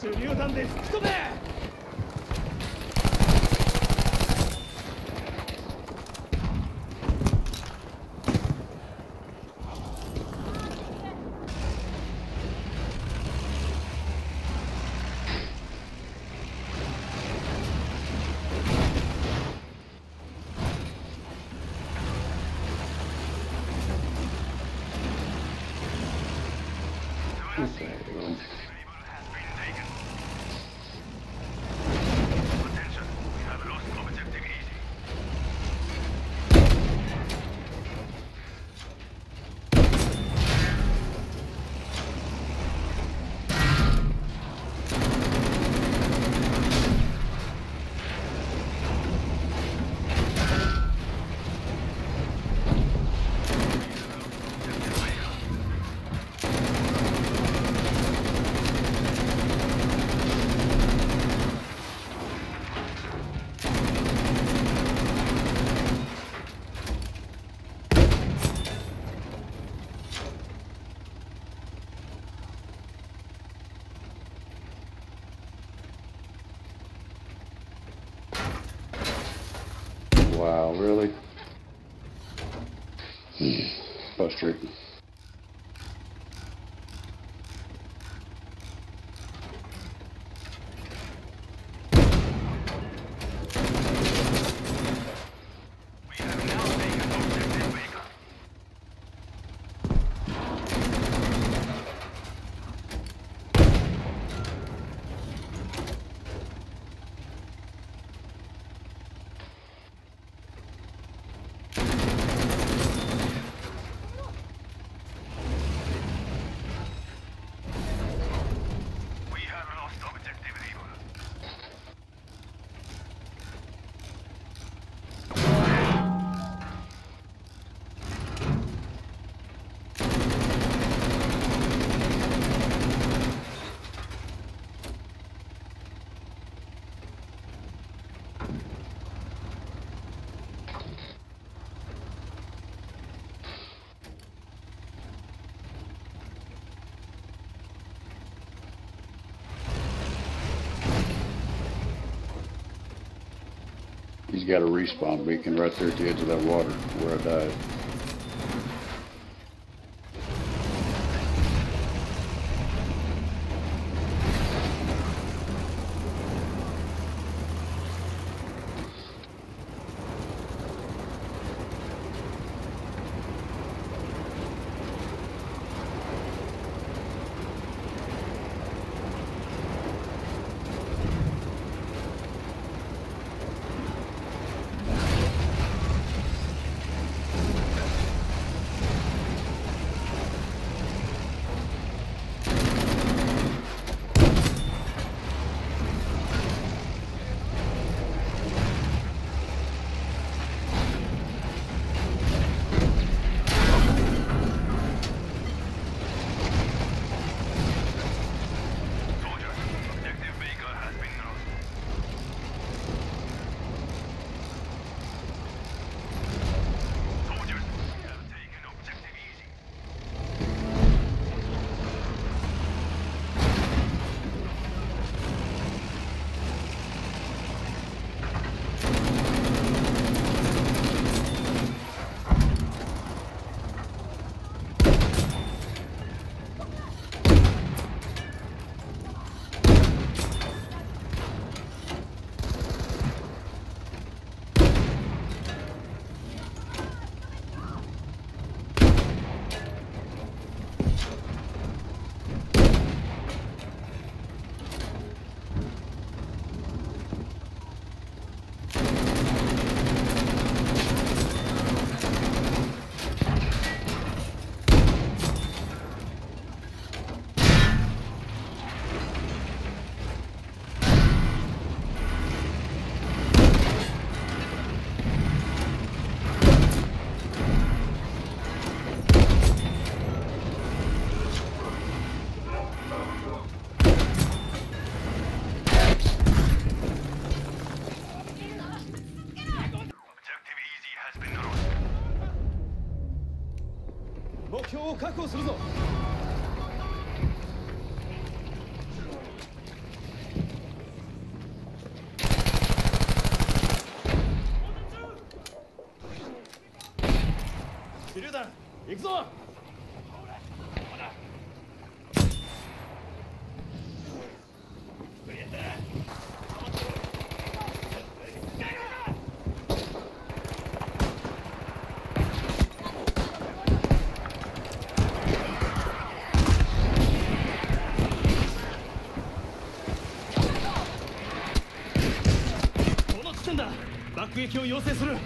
手榴弾で吹き飛べ「Wow, really? Hmm. Frustrating. He's got a respawn beacon right there at the edge of that water where I died. 境を確保するぞ。手榴弾行くぞ。だ。爆撃を要請する。